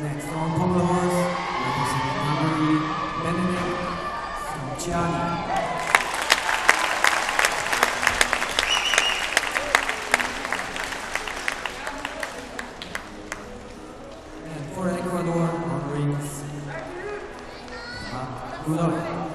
Next on Pommel horse, representing Hungary, Benedict Ciani. And for Ecuador, on rings, Rudolph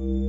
you